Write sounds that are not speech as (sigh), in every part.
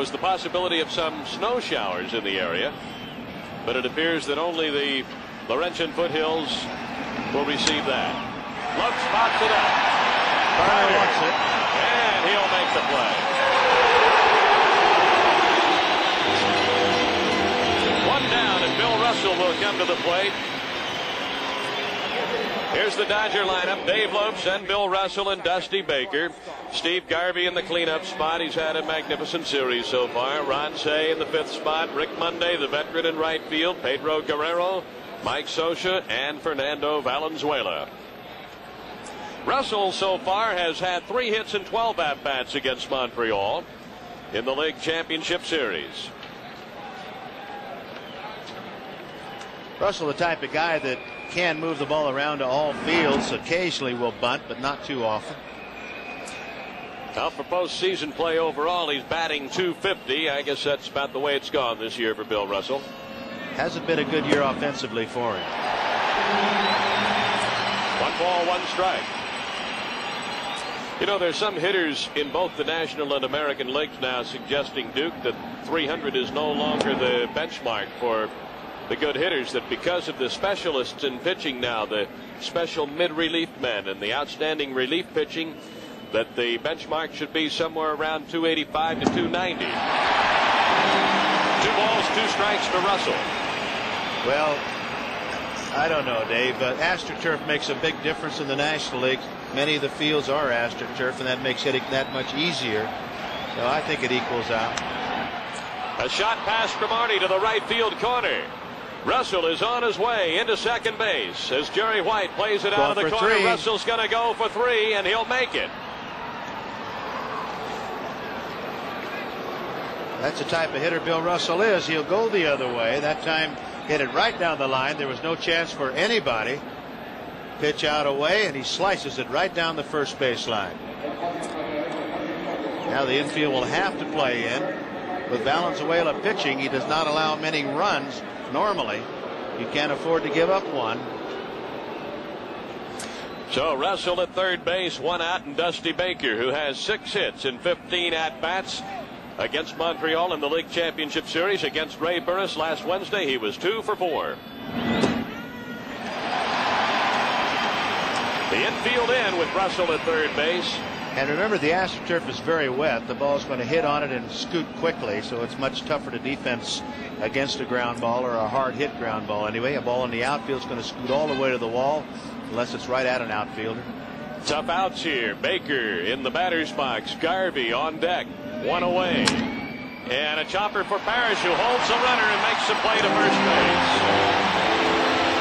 was the possibility of some snow showers in the area, but it appears that only the Laurentian foothills will receive that. Love spots it up. Carter wants it. And he'll make the play. One down, and Bill Russell will come to the plate. Here's the Dodger lineup. Dave Lopes and Bill Russell and Dusty Baker. Steve Garvey in the cleanup spot. He's had a magnificent series so far. Ron Cey in the fifth spot. Rick Monday, the veteran in right field. Pedro Guerrero, Mike Scioscia, and Fernando Valenzuela. Russell so far has had three hits and 12 at bats against Montreal in the league championship series. Russell, the type of guy that can move the ball around to all fields, occasionally will bunt, but not too often. Now for postseason play overall, he's batting 250. I guess that's about the way it's gone this year for Bill Russell. Hasn't been a good year offensively for him. One ball, one strike. You know, there's some hitters in both the National and American leagues now suggesting, Duke, that 300 is no longer the benchmark for the good hitters that because of the specialists in pitching now, the special mid-relief men and the outstanding relief pitching, that the benchmark should be somewhere around 285 to 290. Two balls, two strikes for Russell. Well, I don't know, Dave. But AstroTurf makes a big difference in the National League. Many of the fields are AstroTurf, and that makes hitting that much easier. So I think it equals out. A shot past Cromartie to the right field corner. Russell is on his way into second base as Jerry White plays it out of the corner. Three. Russell's going to go for three, and he'll make it. That's the type of hitter Bill Russell is. He'll go the other way. That time, hit it right down the line. There was no chance for anybody. Pitch out away, and he slices it right down the first base line. Now the infield will have to play in. With Valenzuela pitching, he does not allow many runs normally. You can't afford to give up one. So Russell at third base, one out, and Dusty Baker, who has six hits and 15 at bats against Montreal in the League Championship Series against Ray Burris last Wednesday. He was two for four. The infield in with Russell at third base. And remember, the AstroTurf is very wet. The ball's going to hit on it and scoot quickly, so it's much tougher to defense against a ground ball or a hard hit ground ball anyway. A ball in the outfield is going to scoot all the way to the wall unless it's right at an outfielder. Tough outs here. Baker in the batter's box. Garvey on deck. One away. And a chopper for Parrish who holds the runner and makes the play to first base.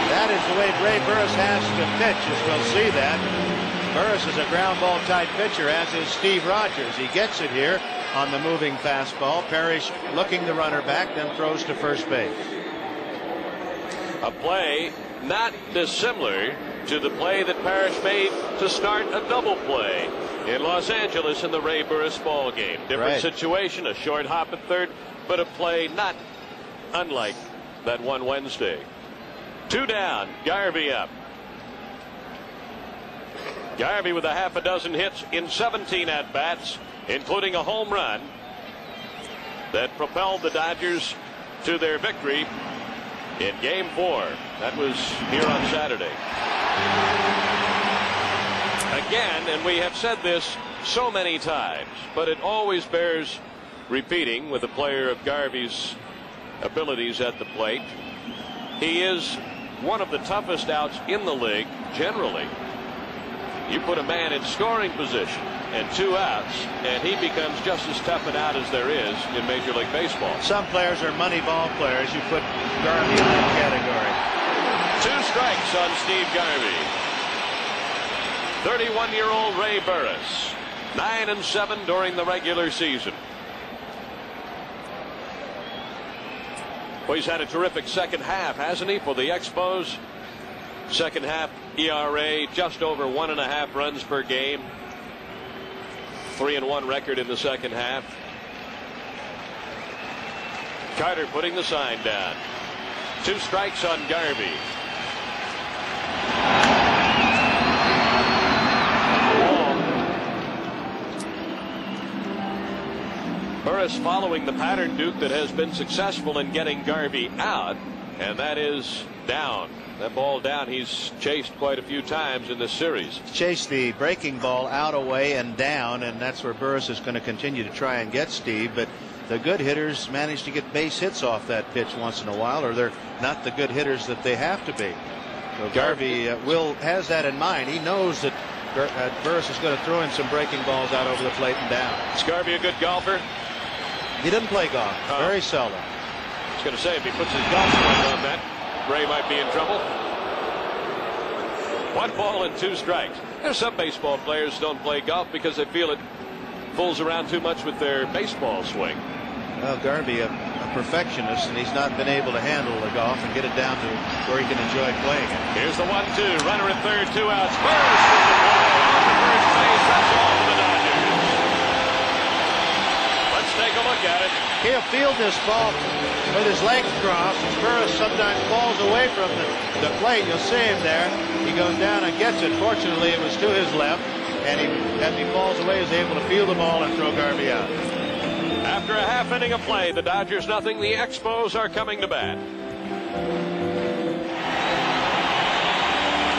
That is the way Ray Burris has to pitch, as we'll see that. Burris is a ground ball type pitcher, as is Steve Rogers. He gets it here on the moving fastball. Parrish looking the runner back, then throws to first base. A play not dissimilar to the play that Parrish made to start a double play in Los Angeles in the Ray Burris ball game. Different Right. situation, a short hop at third, but a play not unlike that one Wednesday. Two down, Garvey up. Garvey with a half a dozen hits in 17 at bats, including a home run that propelled the Dodgers to their victory in game four. That was here on Saturday. Again, and we have said this so many times, but it always bears repeating with a player of Garvey's abilities at the plate. He is one of the toughest outs in the league generally. You put a man in scoring position and two outs, and he becomes just as tough an out as there is in Major League Baseball. Some players are money ball players. You put Garvey in that category. Two strikes on Steve Garvey. 31 year old Ray Burris. 9 and 7 during the regular season. Well, he's had a terrific second half, hasn't he, for the Expos? Second half ERA just over one and a half runs per game. Three and one record in the second half. Carter putting the sign down. Two strikes on Garvey. Burris following the pattern, Duke, that has been successful in getting Garvey out, and that is down. That ball down, he's chased quite a few times in this series. Chased the breaking ball out, away, and down, and that's where Burris is going to continue to try and get Steve. But the good hitters manage to get base hits off that pitch once in a while, or they're not the good hitters that they have to be. So Garvey uh, will has that in mind. He knows that uh, Burris is going to throw in some breaking balls out over the plate and down. Is Garvey a good golfer? He doesn't play golf. Uh, very seldom. I was going to say if he puts his golf swing on that, Ray might be in trouble. One ball and two strikes. There's some baseball players don't play golf because they feel it fools around too much with their baseball swing. Well, Garvey, a, a, perfectionist, and he's not been able to handle the golf and get it down to where he can enjoy playing it. Here's the one-two. Runner at third, two outs. Burris with the play on the first base. That's all for the Dodgers. It. He'll field this ball with his legs crossed. Burris sometimes falls away from the, the plate. You'll see him there. He goes down and gets it. Fortunately, it was to his left and he, as he falls away, is able to field the ball and throw Garvey out. After a half inning of play, the Dodgers nothing. The Expos are coming to bat.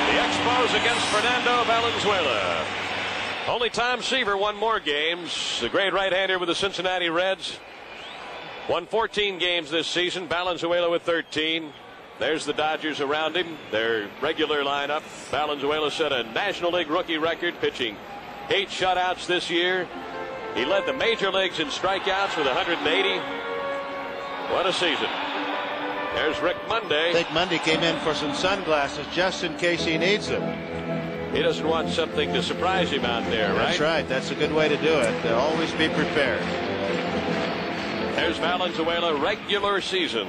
The Expos against Fernando Valenzuela. Only Tom Seaver won more games. The great right-hander with the Cincinnati Reds won 14 games this season. Valenzuela with 13. There's the Dodgers around him. Their regular lineup. Valenzuela set a National League rookie record, pitching eight shutouts this year. He led the major leagues in strikeouts with 180. What a season. There's Rick Monday. Think Monday came in for some sunglasses just in case he needs them. He doesn't want something to surprise him out there, right? That's right. That's a good way to do it. To always be prepared. There's Valenzuela regular season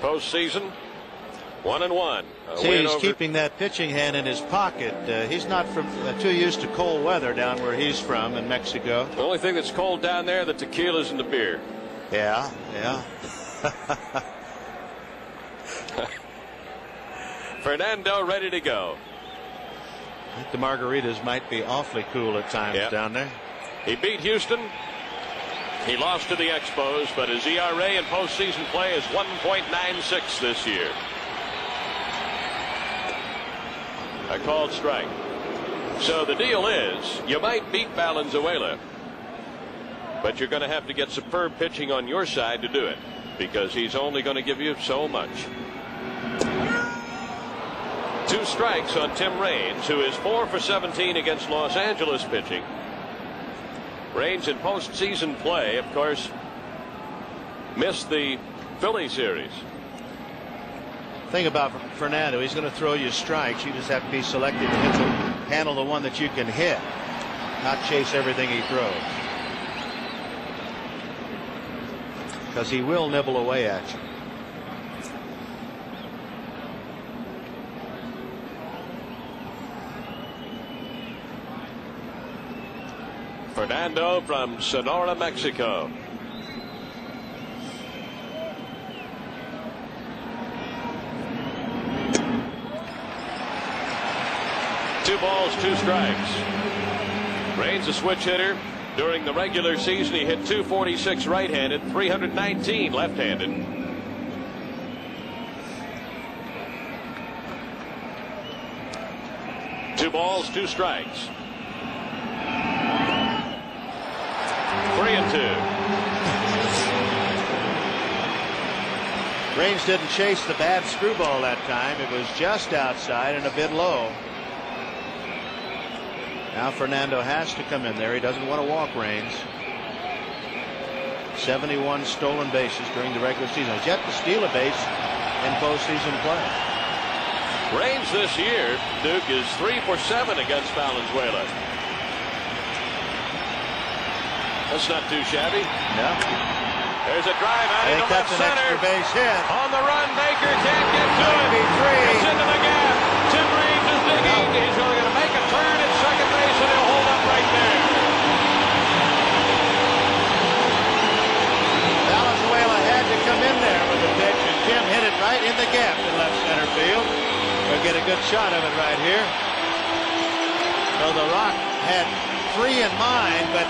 postseason. One and one. See, he's over. keeping that pitching hand in his pocket. Uh, he's not from uh, too used to cold weather down where he's from in Mexico. The only thing that's cold down there, the tequila's and the beer. Yeah, yeah. (laughs) Fernando ready to go. I think the margaritas might be awfully cool at times yep. down there. He beat Houston he lost to the Expos, but his ERA in postseason play is 1.96 this year. A called strike. So the deal is you might beat Valenzuela, but you're going to have to get superb pitching on your side to do it because he's only going to give you so much. Two strikes on Tim Raines, who is four for 17 against Los Angeles pitching. Raines in postseason play, of course, missed the Philly series. Thing about Fernando, he's going to throw you strikes. You just have to be selective and the, handle the one that you can hit, not chase everything he throws. Because he will nibble away at you. Fernando from Sonora, Mexico. Two balls, two strikes. Raines a switch hitter. During the regular season, he hit 246 right-handed, 319 left-handed. Two balls, two strikes. Three and two. Raines didn't chase the bad screwball that time. It was just outside and a bit low. Now Fernando has to come in there. He doesn't want to walk Raines. 71 stolen bases during the regular season. He's yet to steal a base in postseason play. Raines this year, Duke, is three for seven against Valenzuela. That's not too shabby. No. There's a drive out into left center. base hit. On the run, Baker can't get to it. Three. It's into the gap. Tim Raines is digging. No. He's going to make a turn at second base, and he'll hold up right there. Valenzuela had to come in there with the pitch, and Tim hit it right in the gap in left center field. We'll get a good shot of it right here. So the Rock had three in mind, but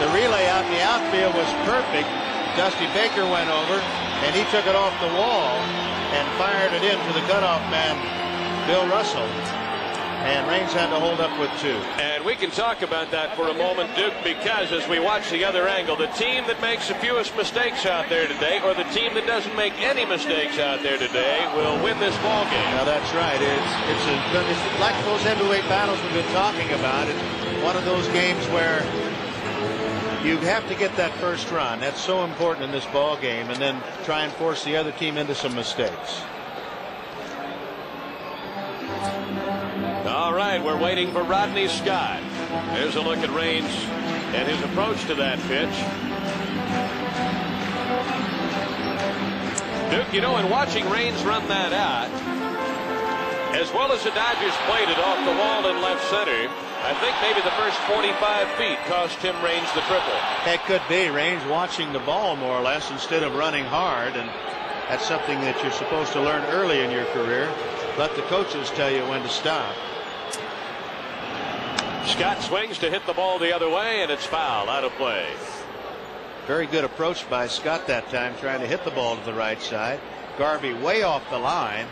The relay out in the outfield was perfect. Dusty Baker went over, and he took it off the wall and fired it into the cutoff man, Bill Russell. And Raines had to hold up with two. And we can talk about that for a moment, Duke, because as we watch the other angle, the team that makes the fewest mistakes out there today, or the team that doesn't make any mistakes out there today, will win this ball game. Now that's right. It's it's, a, it's like those heavyweight battles we've been talking about. It's one of those games where you have to get that first run. That's so important in this ball game, and then try and force the other team into some mistakes. All right, we're waiting for Rodney Scott. There's a look at Raines and his approach to that pitch. Duke, you know, in watching Raines run that out, as well as the Dodgers played it off the wall in left center, I think maybe the first 45 feet cost Tim Raines the triple. It could be. Raines watching the ball more or less instead of running hard, and that's something that you're supposed to learn early in your career. Let the coaches tell you when to stop. Scott swings to hit the ball the other way, and it's foul out of play. Very good approach by Scott that time, trying to hit the ball to the right side. Garvey way off the line.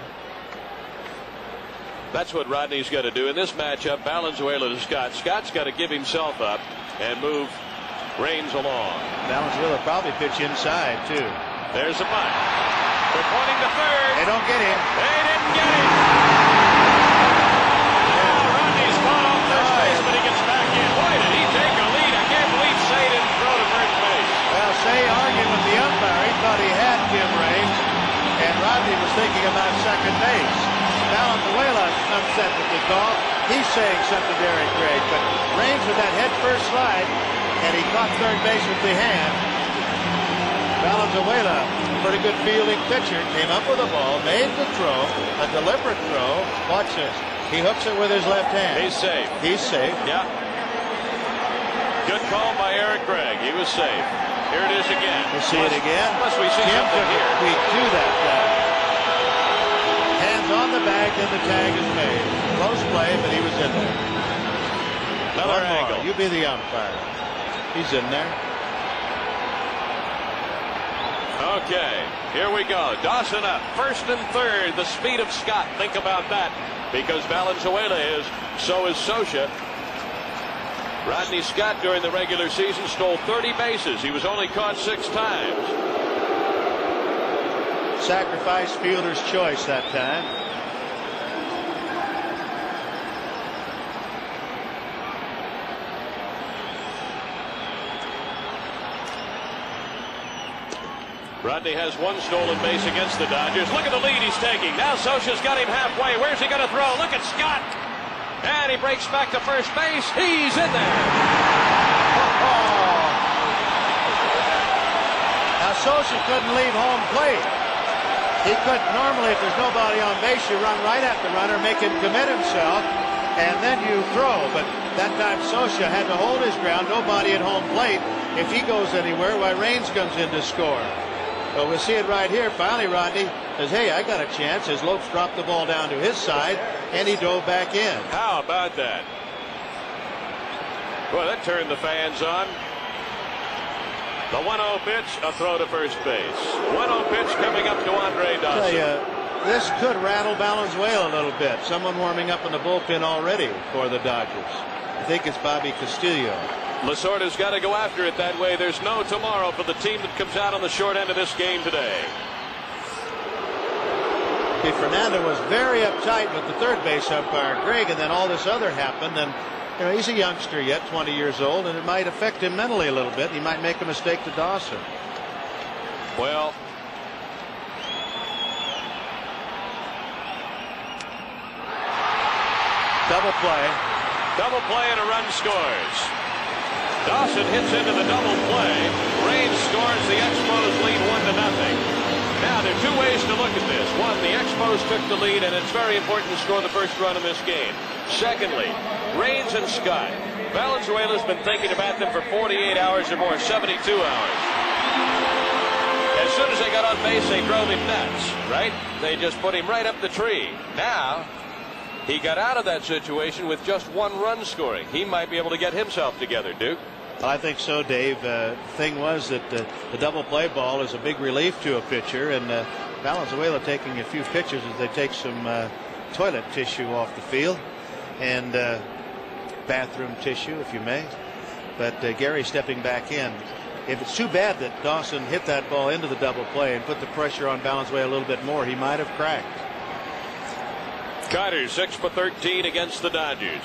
That's what Rodney's got to do in this matchup. Valenzuela to Scott. Scott's got to give himself up and move Raines along. Valenzuela probably pitch inside too. There's a bunt. They're pointing to third. They don't get him. They didn't get him. Now Rodney's caught off first base, but he gets back in. Boy, did he take a lead. I can't believe Cey didn't throw to first base. Well, Cey argued with the umpire. He thought he had Tim Raines, and Rodney was thinking about second base. Valenzuela upset with the call. He's saying something to Eric Gregg, but Raines with that head first slide, and he caught third base with the hand. Valenzuela, pretty good fielding pitcher, came up with the ball, made the throw, a deliberate throw. Watch this. He hooks it with his left hand. He's safe. He's safe. Yeah. Good call by Eric Gregg. He was safe. Here it is again. We see it again. Plus we see Kim something here. peek to that guy. Hands on the bag, then the tag is made. Close play, but he was in there. Another One more. angle. You be the umpire. He's in there. Okay, here we go. Dawson up, first and third. The speed of Scott. Think about that. Because Valenzuela is, so is Scioscia. Rodney Scott during the regular season stole 30 bases. He was only caught six times. Sacrifice fielder's choice that time. Rodney has one stolen base against the Dodgers. Look at the lead he's taking. Now Scioscia's got him halfway. Where's he going to throw? Look at Scott. And he breaks back to first base. He's in there. Oh. Now Scioscia couldn't leave home plate. He couldn't normally if there's nobody on base you run right at the runner make him commit himself and then you throw. But that time Scioscia had to hold his ground. Nobody at home plate if he goes anywhere why Raines comes in to score. But we'll see it right here finally Rodney says hey I got a chance. As Lopes dropped the ball down to his side and he dove back in. How about that? Well, that turned the fans on. The 1-0 pitch, a throw to first base. 1-0 pitch coming up to Andre tell Dawson. you, this could rattle Valenzuela a little bit. Someone warming up in the bullpen already for the Dodgers. I think it's Bobby Castillo. Lasorda's got to go after it that way. There's no tomorrow for the team that comes out on the short end of this game today. Okay, Fernando was very uptight with the third base umpire, Gregg, and then all this other happened. And you know he's a youngster yet, 20 years old, and it might affect him mentally a little bit. He might make a mistake to Dawson. Well, Double play. double play and a run scores. Dawson hits into the double play. Raines scores. The Expos lead one to nothing. Now there are two ways to look at this. One, the Expos took the lead, and it's very important to score the first run in this game. Secondly, Raines and Scott. Valenzuela's been thinking about them for 48 hours or more, 72 hours. As soon as they got on base, they drove him nuts, right? They just put him right up the tree. Now, he got out of that situation with just one run scoring. He might be able to get himself together, Duke. I think so, Dave. Uh, thing was that uh, the double play ball is a big relief to a pitcher, and uh, Valenzuela taking a few pitches as they take some uh, toilet tissue off the field and uh, bathroom tissue, if you may. But uh, Gary stepping back in. If it's too bad that Dawson hit that ball into the double play and put the pressure on Valenzuela a little bit more, he might have cracked. Carter 6 for 13 against the Dodgers.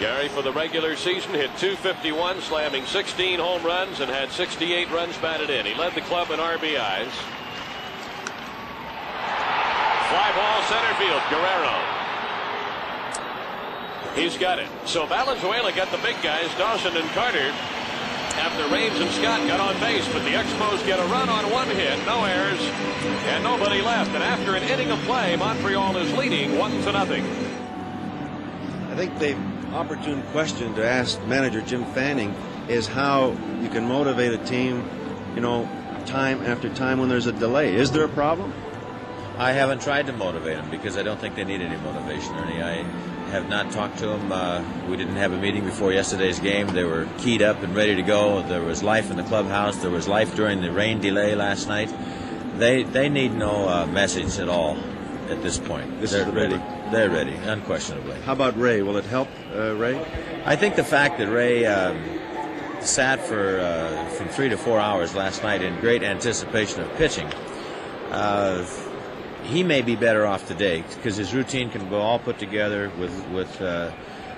Gary for the regular season hit 251 slamming 16 home runs and had 68 runs batted in. He led the club in RBIs. Fly ball center field Guerrero. He's got it. So Valenzuela got the big guys Dawson and Carter after Raines and Scott got on base, but the Expos get a run on one hit, no errors, and nobody left. And after an inning of play, Montreal is leading one to nothing. I think the opportune question to ask manager Jim Fanning is how you can motivate a team, you know, time after time when there's a delay. Is there a problem? I haven't tried to motivate them because I don't think they need any motivation, Ernie. I have not talked to them. Uh, we didn't have a meeting before yesterday's game. They were keyed up and ready to go. There was life in the clubhouse. There was life during the rain delay last night. They they need no uh, message at all at this point. This They're the ready. moment. They're ready, unquestionably. How about Ray? Will it help uh, Ray? I think the fact that Ray um, sat for uh, from three to four hours last night in great anticipation of pitching, uh, he may be better off today because his routine can go all put together with with uh,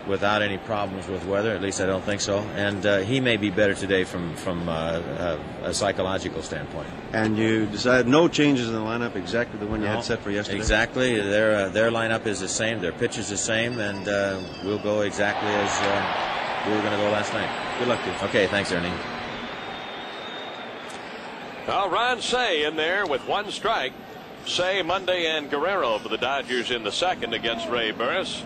without any problems with weather. At least I don't think so. And uh, he may be better today from from uh, uh, a psychological standpoint. And you decided no changes in the lineup, exactly the one you No, had set for yesterday. Exactly. Their uh, their lineup is the same. Their pitch is the same, and uh, we'll go exactly as uh, we were going to go last night. Good luck to you. Okay, thanks, Ernie. Now Ron Cey in there with one strike. Cey Monday and Guerrero for the Dodgers in the second against Ray Burris.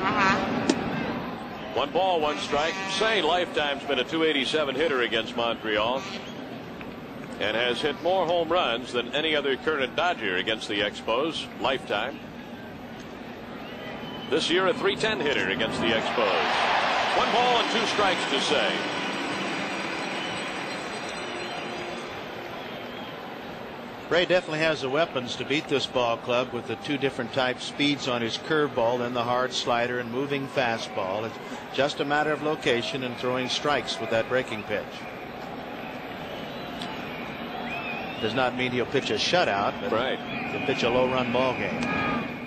Uh-huh. One ball, one strike. Cey lifetime's been a 287 hitter against Montreal and has hit more home runs than any other current Dodger against the Expos lifetime. This year a 310 hitter against the Expos. One ball and two strikes to Cey. Ray definitely has the weapons to beat this ball club with the two different type speeds on his curveball, then the hard slider and moving fastball. It's just a matter of location and throwing strikes with that breaking pitch. Does not mean he'll pitch a shutout, but Right. he'll pitch a low run ball game.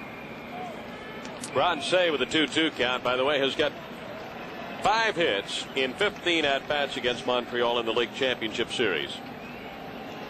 Ron Cey with a 2-2 count, by the way, has got five hits in 15 at bats against Montreal in the league championship series.